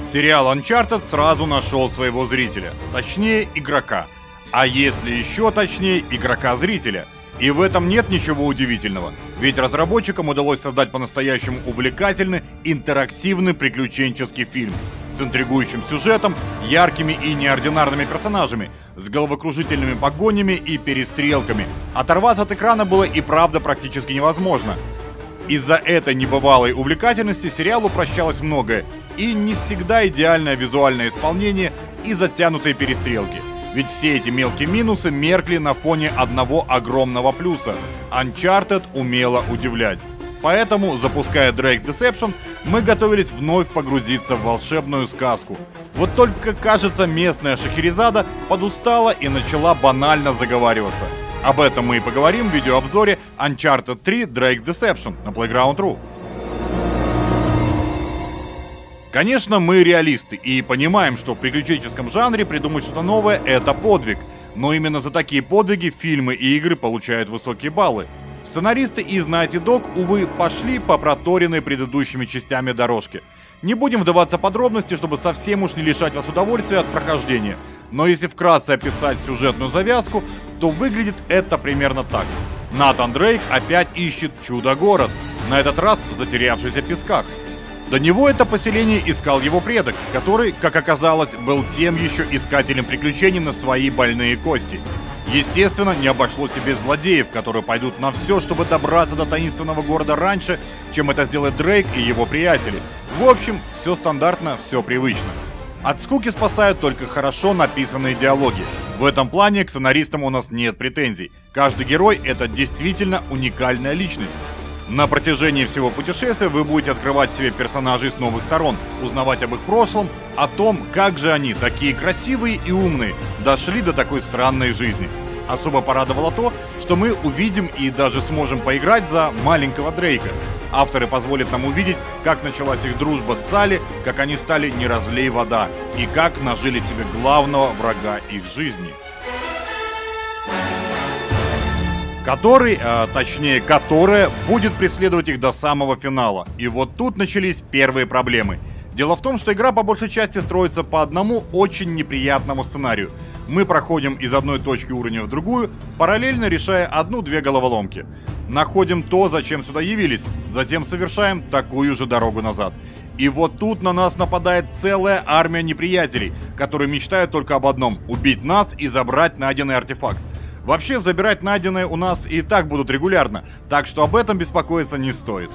Сериал Uncharted сразу нашел своего зрителя, точнее игрока. А если еще точнее, игрока-зрителя. И в этом нет ничего удивительного, ведь разработчикам удалось создать по-настоящему увлекательный, интерактивный приключенческий фильм с интригующим сюжетом, яркими и неординарными персонажами, с головокружительными погонями и перестрелками. Оторваться от экрана было и правда практически невозможно. Из-за этой небывалой увлекательности сериалу прощалось многое, и не всегда идеальное визуальное исполнение и затянутые перестрелки. Ведь все эти мелкие минусы меркли на фоне одного огромного плюса. Uncharted умело удивлять. Поэтому, запуская Drake's Deception, мы готовились вновь погрузиться в волшебную сказку. Вот только, кажется, местная Шахерезада подустала и начала банально заговариваться. Об этом мы и поговорим в видеообзоре Uncharted 3 Drake's Deception на Playground.ru. Конечно, мы реалисты и понимаем, что в приключенческом жанре придумать что-то новое – это подвиг. Но именно за такие подвиги фильмы и игры получают высокие баллы. Сценаристы из Naughty Dog, увы, пошли по проторенной предыдущими частями дорожки. Не будем вдаваться в подробности, чтобы совсем уж не лишать вас удовольствия от прохождения. Но если вкратце описать сюжетную завязку, то выглядит это примерно так. Натан Дрейк опять ищет чудо-город, на этот раз затерявшийся в песках. До него это поселение искал его предок, который, как оказалось, был тем еще искателем приключений на свои больные кости. Естественно, не обошлось и без злодеев, которые пойдут на все, чтобы добраться до таинственного города раньше, чем это сделает Дрейк и его приятели. В общем, все стандартно, все привычно. От скуки спасают только хорошо написанные диалоги. В этом плане к сценаристам у нас нет претензий. Каждый герой это действительно уникальная личность. На протяжении всего путешествия вы будете открывать себе персонажей с новых сторон, узнавать об их прошлом, о том, как же они, такие красивые и умные, дошли до такой странной жизни. Особо порадовало то, что мы увидим и даже сможем поиграть за маленького Дрейка. Авторы позволят нам увидеть, как началась их дружба с Салли, как они стали не разлей вода, и как нажили себе главного врага их жизни. Который, э, точнее, которая будет преследовать их до самого финала. И вот тут начались первые проблемы. Дело в том, что игра по большей части строится по одному очень неприятному сценарию. Мы проходим из одной точки уровня в другую, параллельно решая одну-две головоломки. Находим то, зачем сюда явились, затем совершаем такую же дорогу назад. И вот тут на нас нападает целая армия неприятелей, которые мечтают только об одном – убить нас и забрать найденный артефакт. Вообще, забирать найденное у нас и так будут регулярно, так что об этом беспокоиться не стоит.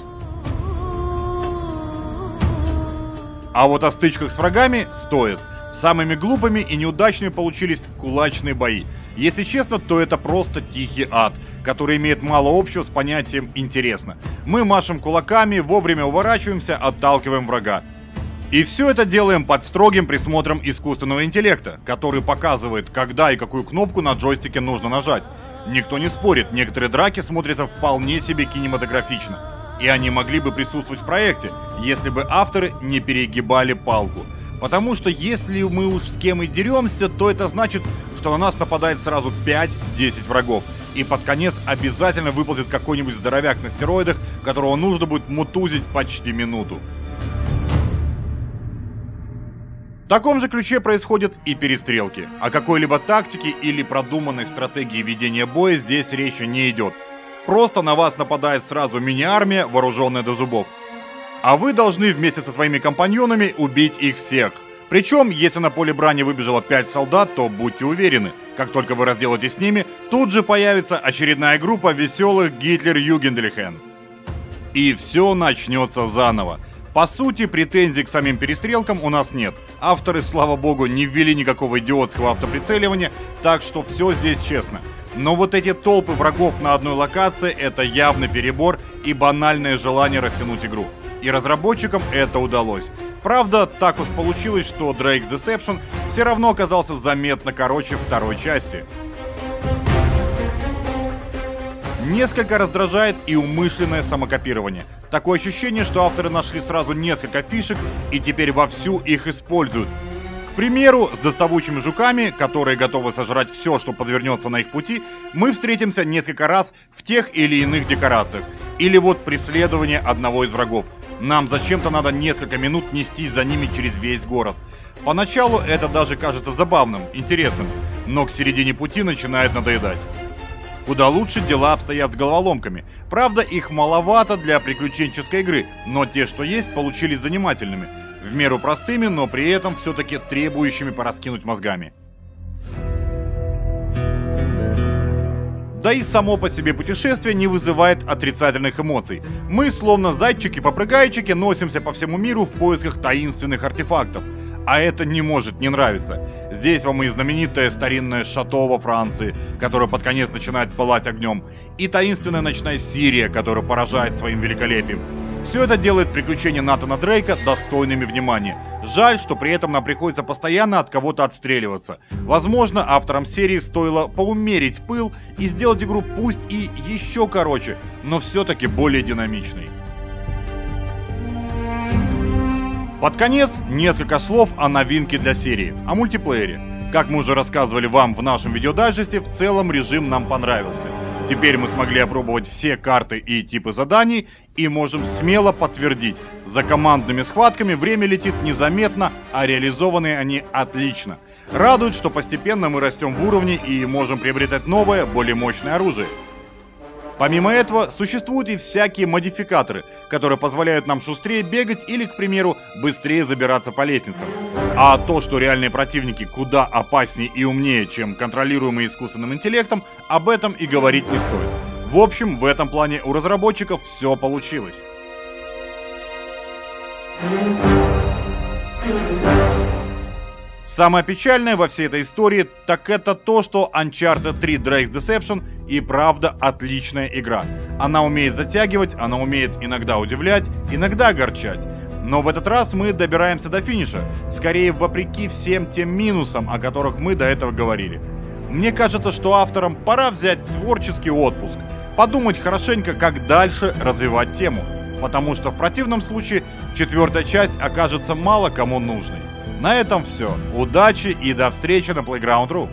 А вот о стычках с врагами стоит. Самыми глупыми и неудачными получились кулачные бои. Если честно, то это просто тихий ад, который имеет мало общего с понятием «интересно». Мы машем кулаками, вовремя уворачиваемся, отталкиваем врага. И все это делаем под строгим присмотром искусственного интеллекта, который показывает, когда и какую кнопку на джойстике нужно нажать. Никто не спорит, некоторые драки смотрятся вполне себе кинематографично. И они могли бы присутствовать в проекте, если бы авторы не перегибали палку. Потому что если мы уж с кем и деремся, то это значит, что на нас нападает сразу 5-10 врагов. И под конец обязательно выползет какой-нибудь здоровяк на стероидах, которого нужно будет мутузить почти минуту. В таком же ключе происходят и перестрелки. О какой-либо тактике или продуманной стратегии ведения боя здесь речи не идет. Просто на вас нападает сразу мини-армия, вооруженная до зубов. А вы должны вместе со своими компаньонами убить их всех. Причем, если на поле брани выбежало 5 солдат, то будьте уверены, как только вы разделаетесь с ними, тут же появится очередная группа веселых Гитлер-Югендлихен. И все начнется заново. По сути, претензий к самим перестрелкам у нас нет. Авторы, слава богу, не ввели никакого идиотского автоприцеливания, так что все здесь честно. Но вот эти толпы врагов на одной локации – это явный перебор и банальное желание растянуть игру. И разработчикам это удалось. Правда, так уж получилось, что Drake's Deception все равно оказался заметно короче второй части. Несколько раздражает и умышленное самокопирование. Такое ощущение, что авторы нашли сразу несколько фишек и теперь вовсю их используют. К примеру, с доставучими жуками, которые готовы сожрать все, что подвернется на их пути, мы встретимся несколько раз в тех или иных декорациях. Или вот преследование одного из врагов. Нам зачем-то надо несколько минут нестись за ними через весь город. Поначалу это даже кажется забавным, интересным, но к середине пути начинает надоедать. Куда лучше дела обстоят с головоломками. Правда, их маловато для приключенческой игры, но те, что есть, получились занимательными. В меру простыми, но при этом все-таки требующими пораскинуть мозгами. Да и само по себе путешествие не вызывает отрицательных эмоций. Мы, словно зайчики-попрыгайчики, носимся по всему миру в поисках таинственных артефактов. А это не может не нравиться. Здесь вам и знаменитое старинное шато во Франции, которое под конец начинает пылать огнем, и таинственная ночная Сирия, которая поражает своим великолепием. Все это делает приключения Натана Дрейка достойными внимания. Жаль, что при этом нам приходится постоянно от кого-то отстреливаться. Возможно, авторам серии стоило поумерить пыл и сделать игру пусть и еще короче, но все-таки более динамичной. Под конец несколько слов о новинке для серии, о мультиплеере. Как мы уже рассказывали вам в нашем видеодайджесте, в целом режим нам понравился. Теперь мы смогли опробовать все карты и типы заданий и можем смело подтвердить, за командными схватками время летит незаметно, а реализованы они отлично. Радует, что постепенно мы растем в уровне и можем приобретать новое, более мощное оружие. Помимо этого, существуют и всякие модификаторы, которые позволяют нам шустрее бегать или, к примеру, быстрее забираться по лестницам. А то, что реальные противники куда опаснее и умнее, чем контролируемые искусственным интеллектом, об этом и говорить не стоит. В общем, в этом плане у разработчиков все получилось. Самое печальное во всей этой истории, так это то, что Uncharted 3 Drake's Deception и правда отличная игра. Она умеет затягивать, она умеет иногда удивлять, иногда огорчать. Но в этот раз мы добираемся до финиша, скорее вопреки всем тем минусам, о которых мы до этого говорили. Мне кажется, что авторам пора взять творческий отпуск, подумать хорошенько, как дальше развивать тему, потому что в противном случае четвертая часть окажется мало кому нужной. На этом все. Удачи и до встречи на Playground.ru.